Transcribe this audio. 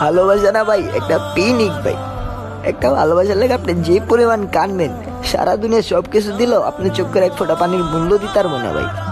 ভালোবাসা না ভাই, একটা পিনিক ভাই। একটা ভালোবাসার লেগে আপনি যে পরিমাণ কানবেন সারা দুনিয়া সব কিছু দিলেও আপনি চোখের এক ফোঁটা পানির মূল্য দিতে পারব না ভাই।